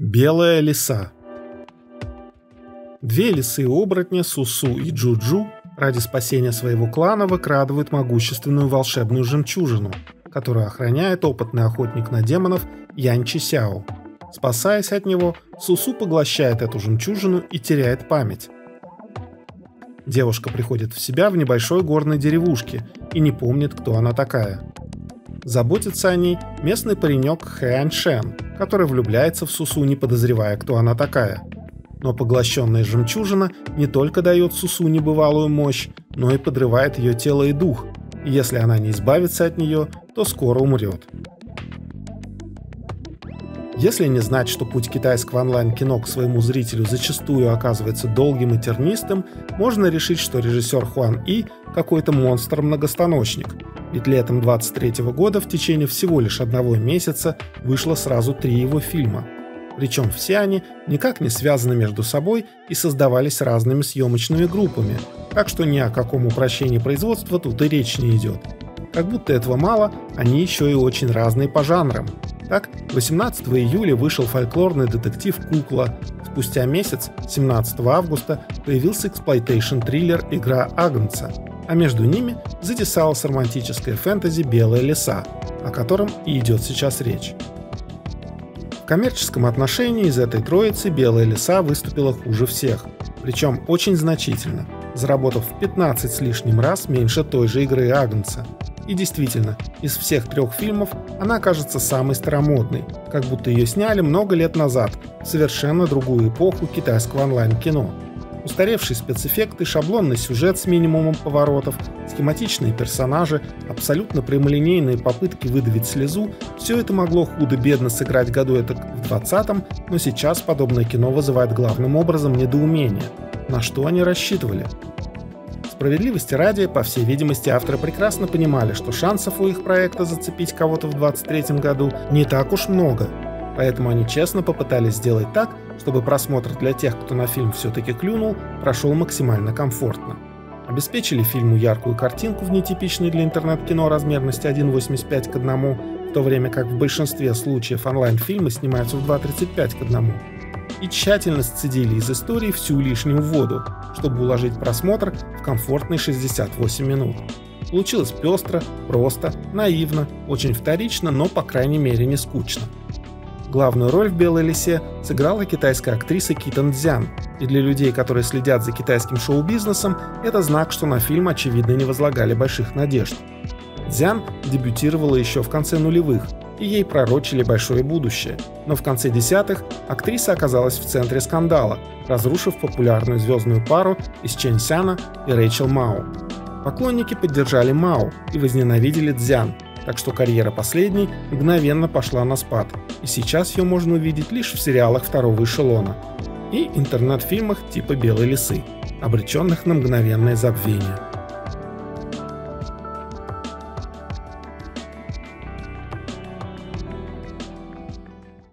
Белая лиса Две лисы-оборотня, Сусу и Джуджу, ради спасения своего клана выкрадывают могущественную волшебную жемчужину, которую охраняет опытный охотник на демонов Янь Сяо. Спасаясь от него, Сусу поглощает эту жемчужину и теряет память. Девушка приходит в себя в небольшой горной деревушке и не помнит, кто она такая. Заботится о ней местный паренек Хэн Шен, который влюбляется в Сусу, не подозревая, кто она такая. Но поглощенная жемчужина не только дает Сусу небывалую мощь, но и подрывает ее тело и дух, и если она не избавится от нее, то скоро умрет. Если не знать, что путь китайского онлайн-кино к своему зрителю зачастую оказывается долгим и тернистым, можно решить, что режиссер Хуан И какой-то монстр-многостаночник, ведь летом 23 года в течение всего лишь одного месяца вышло сразу три его фильма. Причем все они никак не связаны между собой и создавались разными съемочными группами, так что ни о каком упрощении производства тут и речь не идет. Как будто этого мало, они еще и очень разные по жанрам. Так, 18 июля вышел фольклорный детектив «Кукла», спустя месяц, 17 августа, появился эксплуатейшн-триллер «Игра Агнца», а между ними затесалась романтическая фэнтези «Белая лиса», о котором и идет сейчас речь. В коммерческом отношении из этой троицы «Белая лиса» выступила хуже всех, причем очень значительно, заработав в 15 с лишним раз меньше той же игры Агнца. И действительно, из всех трех фильмов она кажется самой старомодной, как будто ее сняли много лет назад, в совершенно другую эпоху китайского онлайн-кино – Устаревшие спецэффекты, шаблонный сюжет с минимумом поворотов, схематичные персонажи, абсолютно прямолинейные попытки выдавить слезу – все это могло худо-бедно сыграть году это в 20-м, но сейчас подобное кино вызывает главным образом недоумение. На что они рассчитывали? Справедливости ради, по всей видимости, авторы прекрасно понимали, что шансов у их проекта зацепить кого-то в 23 году не так уж много – Поэтому они честно попытались сделать так, чтобы просмотр для тех, кто на фильм все-таки клюнул, прошел максимально комфортно. Обеспечили фильму яркую картинку в нетипичной для интернет-кино размерности 1.85 к 1, в то время как в большинстве случаев онлайн-фильмы снимаются в 2.35 к 1. И тщательно сцедили из истории всю лишнюю воду, чтобы уложить просмотр в комфортные 68 минут. Получилось пестро, просто, наивно, очень вторично, но по крайней мере не скучно. Главную роль в «Белой лисе» сыграла китайская актриса Китан Цзян, и для людей, которые следят за китайским шоу-бизнесом, это знак, что на фильм, очевидно, не возлагали больших надежд. Цзян дебютировала еще в конце нулевых, и ей пророчили большое будущее. Но в конце десятых актриса оказалась в центре скандала, разрушив популярную звездную пару из Чен Сяна и Рэйчел Мао. Поклонники поддержали Мао и возненавидели Цзян, так что карьера последней мгновенно пошла на спад, и сейчас ее можно увидеть лишь в сериалах второго эшелона и интернет-фильмах типа «Белой лисы», обреченных на мгновенное забвение.